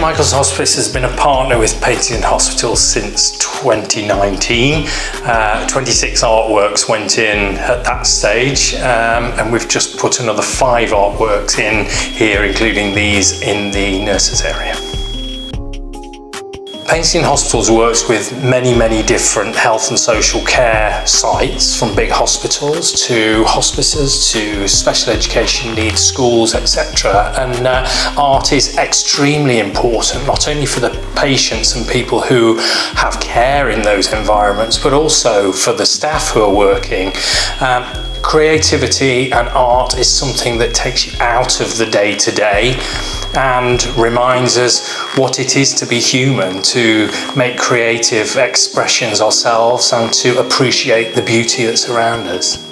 St Michael's Hospice has been a partner with Paintings Hospital since 2019. Uh, 26 artworks went in at that stage um, and we've just put another five artworks in here including these in the nurses area. Paintings in Hospitals works with many, many different health and social care sites, from big hospitals to hospices to special education needs schools, etc. And uh, art is extremely important, not only for the patients and people who have care in those environments, but also for the staff who are working. Um, creativity and art is something that takes you out of the day to day and reminds us what it is to be human, to make creative expressions ourselves and to appreciate the beauty that's around us.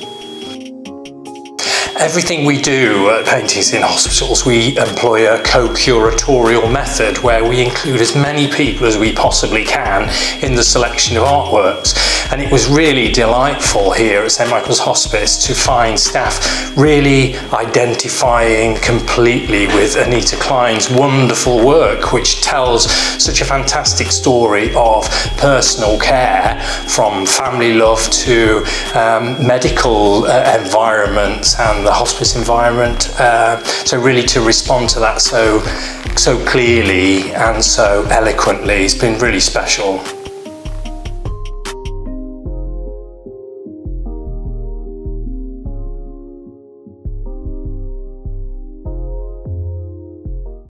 Everything we do at Paintings in Hospitals, we employ a co-curatorial method where we include as many people as we possibly can in the selection of artworks. And it was really delightful here at St Michael's Hospice to find staff really identifying completely with Anita Klein's wonderful work, which tells such a fantastic story of personal care from family love to um, medical uh, environments and the hospice environment. Uh, so really to respond to that so, so clearly and so eloquently it's been really special.